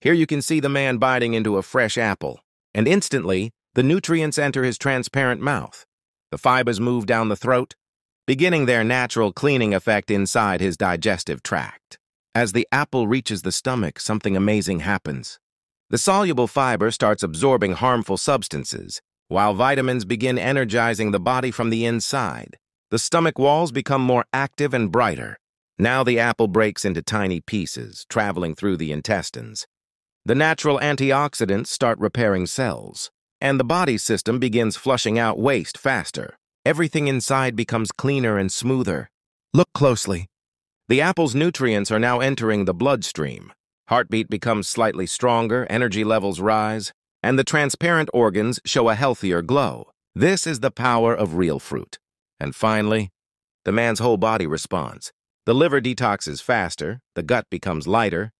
Here you can see the man biting into a fresh apple, and instantly, the nutrients enter his transparent mouth. The fibers move down the throat, beginning their natural cleaning effect inside his digestive tract. As the apple reaches the stomach, something amazing happens. The soluble fiber starts absorbing harmful substances, while vitamins begin energizing the body from the inside. The stomach walls become more active and brighter. Now the apple breaks into tiny pieces, traveling through the intestines. The natural antioxidants start repairing cells, and the body system begins flushing out waste faster. Everything inside becomes cleaner and smoother. Look closely. The apple's nutrients are now entering the bloodstream. Heartbeat becomes slightly stronger, energy levels rise, and the transparent organs show a healthier glow. This is the power of real fruit. And finally, the man's whole body responds. The liver detoxes faster, the gut becomes lighter,